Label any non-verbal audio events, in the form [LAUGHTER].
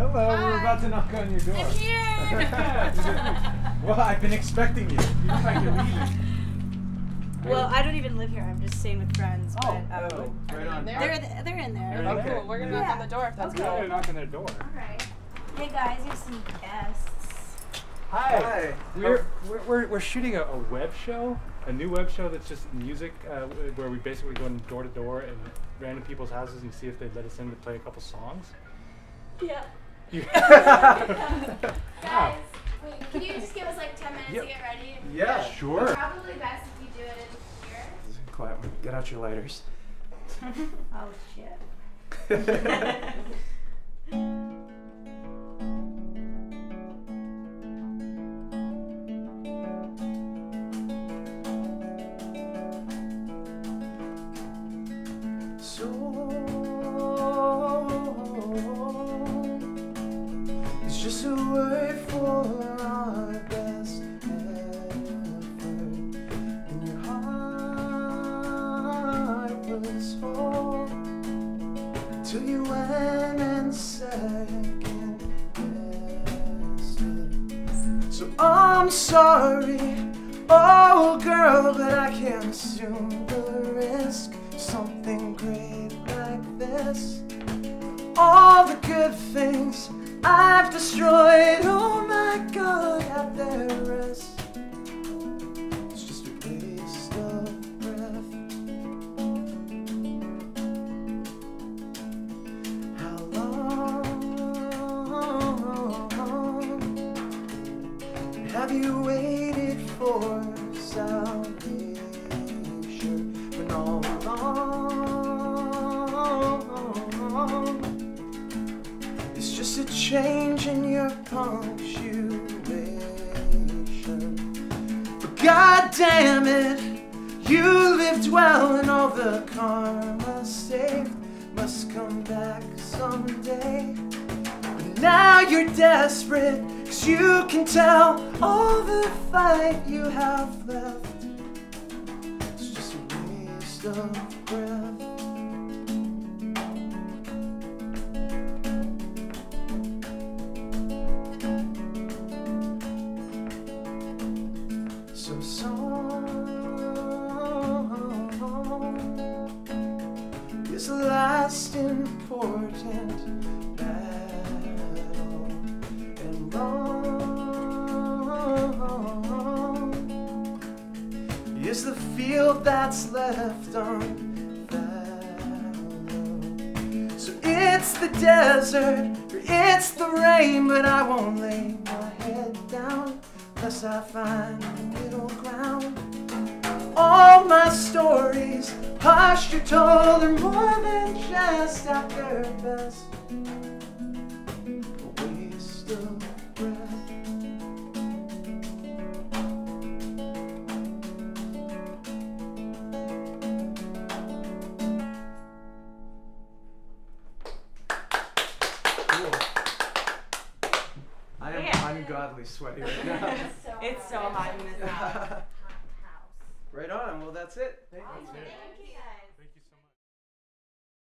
Hello, we're about to knock on your door. I'm here. [LAUGHS] well, I've been expecting you. You look like you're leaving. well, I don't even live here. I'm just staying with friends. Oh, but, um, oh, right on. there? they're th- they're in there. Oh, Okay. cool. We're gonna knock Yeah. on the door if that's Okay. cool. We're gonna knock on their door. Alright. Hey guys, you have some guests. Hi. Hi. We're, we're, we're, we're shooting a, a web show, a new web show that's just music, uh, where we basically go door to door and random people's houses and see if they'd let us in to play a couple songs. Yeah. You- Guys, wait, can you just give us like 10 minutes Yep. to get ready? Yeah. Sure. Probably best if you do it in here. Quiet. Get out your lighters. [LAUGHS] Oh shit. [LAUGHS] word for our best effort. And your heart was whole till you went and second guessed. So I'm sorry, oh girl, but I can't assume the risk. Something great like this. All the good things have you waited for salvation when all along it's just a change in your punctuation? But god damn it, you lived well and all the karma saved must come back someday. Now you're desperate, cause you can tell all the fight you have left. It's just a waste of breath. So song is last important is the field that's left unfallow. So it's the desert, or it's the rain, but I won't lay my head down unless I find a middle ground. All my stories, or told, are more than just at their best. I am Yeah. ungodly sweaty right now. [LAUGHS] It's so hot in this [LAUGHS] house. right on. Well, that's it. Thank you guys.